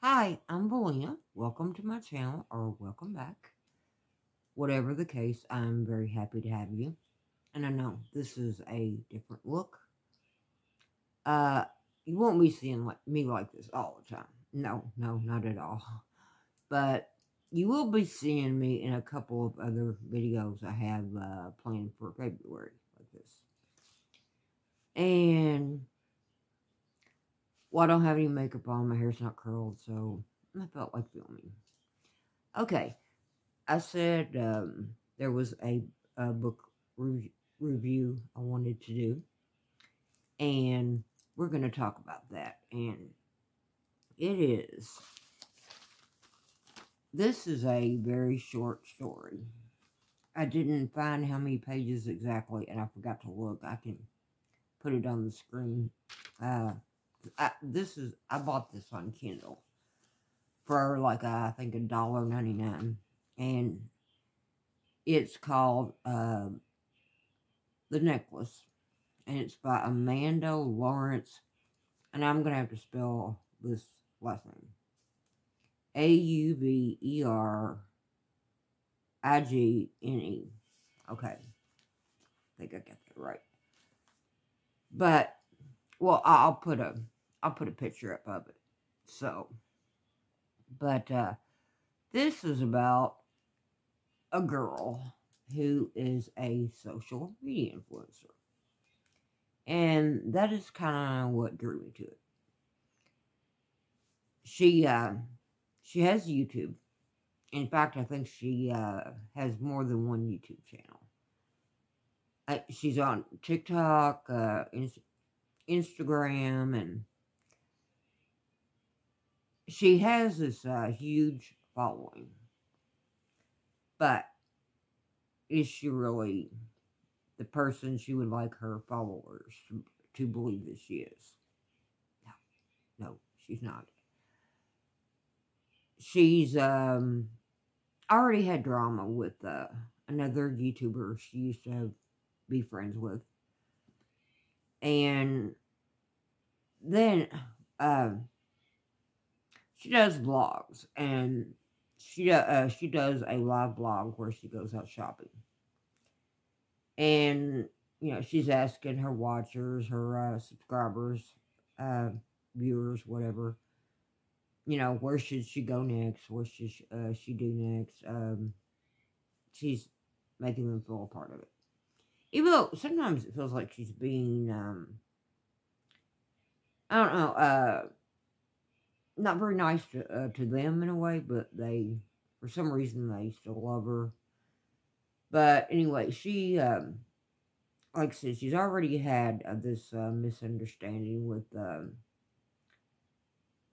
Hi, I'm Velina. Welcome to my channel, or welcome back. Whatever the case, I'm very happy to have you. And I know this is a different look. Uh, you won't be seeing like me like this all the time. No, no, not at all. But you will be seeing me in a couple of other videos I have uh, planned for February like this. And well, I don't have any makeup on. My hair's not curled, so I felt like filming. Okay, I said um, there was a, a book re review I wanted to do, and we're going to talk about that. And it is, this is a very short story. I didn't find how many pages exactly, and I forgot to look. I can put it on the screen. Uh, I, this is I bought this on Kindle for like a, I think a dollar ninety nine, and it's called uh, the necklace, and it's by Amanda Lawrence, and I'm gonna have to spell this last name. A U V E R I G N E. Okay. I think I got that right. But well, I'll put a I'll put a picture up of it. So, but uh, this is about a girl who is a social media influencer. And that is kind of what drew me to it. She uh, she has YouTube. In fact, I think she uh, has more than one YouTube channel. Uh, she's on TikTok, uh, Instagram, and she has this uh, huge following. But is she really the person she would like her followers to, to believe that she is? No, no, she's not. She's um already had drama with uh, another YouTuber she used to be friends with. And then uh, she does vlogs and she uh, she does a live blog where she goes out shopping. And you know, she's asking her watchers, her uh, subscribers, uh, viewers, whatever, you know, where should she go next? What should she, uh, she do next? Um, she's making them feel a part of it. Even though sometimes it feels like she's being, um, I don't know, uh, not very nice to, uh, to them in a way, but they, for some reason, they still love her. But anyway, she, um, like I said, she's already had uh, this uh, misunderstanding with, um,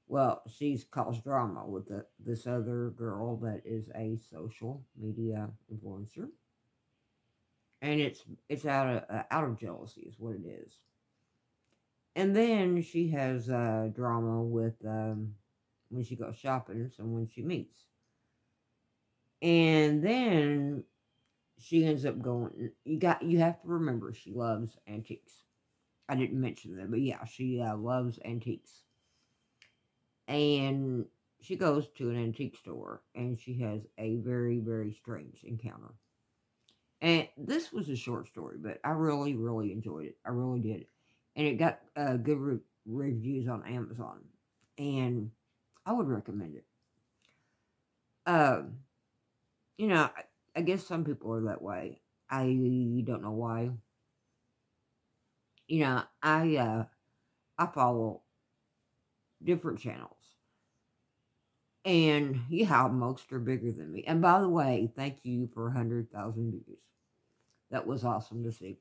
well, she's caused drama with the, this other girl that is a social media influencer, and it's it's out of uh, out of jealousy is what it is. And then she has uh, drama with um, when she goes shopping, someone she meets. And then she ends up going. You got. You have to remember she loves antiques. I didn't mention that, but yeah, she uh, loves antiques. And she goes to an antique store, and she has a very, very strange encounter. And this was a short story, but I really, really enjoyed it. I really did and it got uh, good re reviews on Amazon, and I would recommend it. Um, you know, I, I guess some people are that way. I don't know why. You know, I uh, I follow different channels. And yeah, most are bigger than me. And by the way, thank you for 100,000 views. That was awesome to see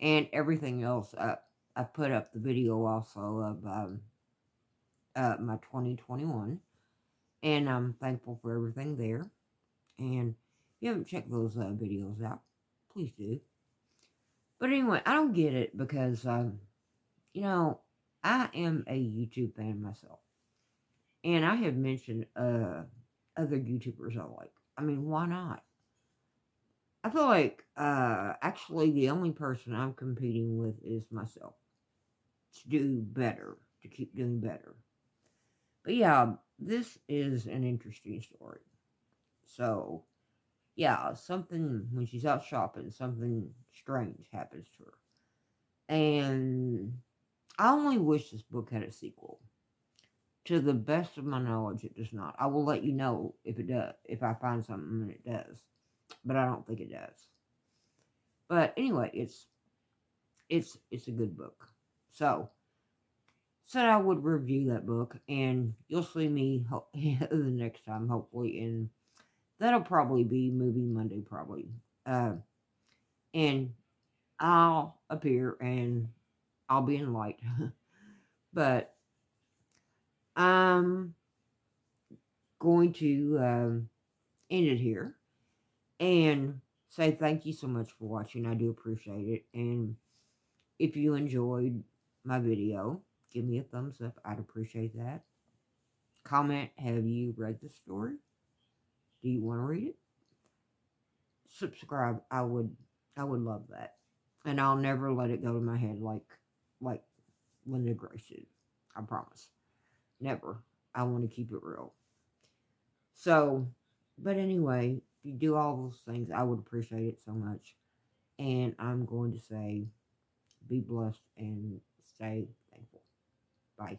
and everything else. Uh, I put up the video also of um, uh, my 2021, and I'm thankful for everything there. And if you haven't checked those uh, videos out, please do. But anyway, I don't get it because, um, you know, I am a YouTube fan myself. And I have mentioned uh, other YouTubers I like. I mean, why not? I feel like uh, actually the only person I'm competing with is myself to do better, to keep doing better. But yeah, this is an interesting story. So, yeah, something, when she's out shopping, something strange happens to her. And I only wish this book had a sequel. To the best of my knowledge, it does not. I will let you know if it does, if I find something and it does. But I don't think it does. But anyway, it's it's it's a good book. So said I would review that book, and you'll see me the next time, hopefully, and that'll probably be movie Monday, probably. Uh, and I'll appear and I'll be in light, but I'm going to um, end it here and say thank you so much for watching. I do appreciate it, and if you enjoyed my video give me a thumbs up. I'd appreciate that. Comment, have you read the story? Do you want to read it? Subscribe. I would I would love that. And I'll never let it go to my head like like Linda Grace did. I promise. Never. I want to keep it real. So, but anyway, you do all those things, I would appreciate it so much. And I'm going to say, be blessed and stay thankful. Bye.